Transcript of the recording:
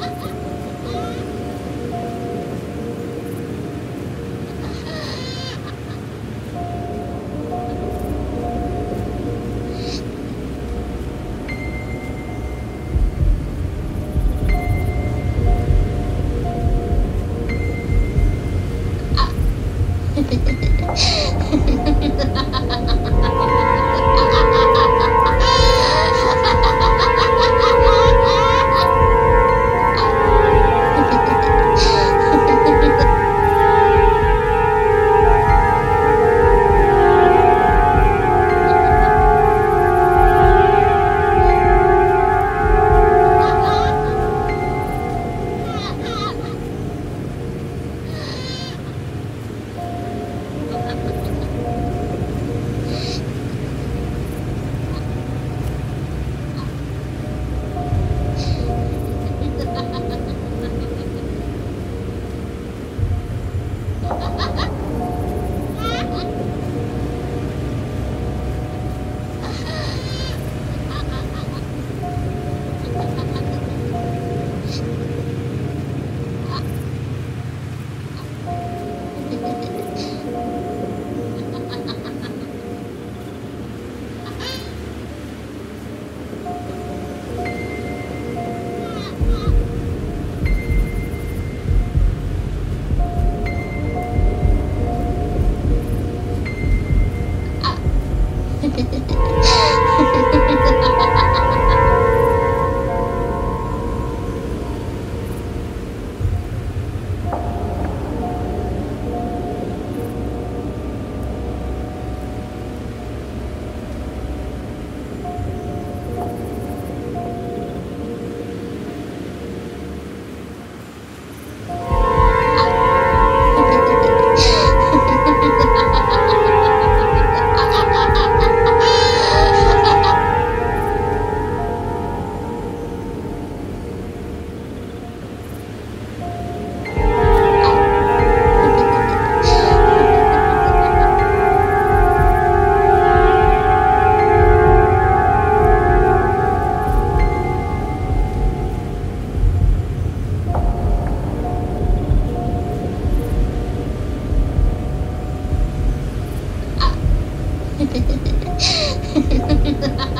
Ha ha ha! Hehehehe Ha ha ha!